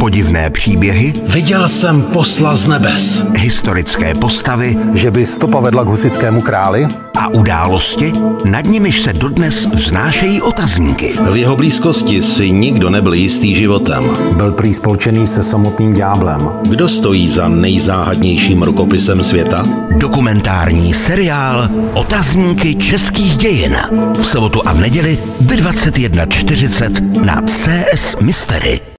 Podivné příběhy, Viděl jsem posla z nebes. historické postavy Že by stopa vedla k husickému králi? a události, nad nimiž se dodnes vznášejí otazníky. V jeho blízkosti si nikdo nebyl jistý životem. Byl prý spolčený se samotným dňáblem. Kdo stojí za nejzáhadnějším rukopisem světa? Dokumentární seriál Otazníky českých dějin. V sobotu a v neděli ve 21.40 na CS Mystery.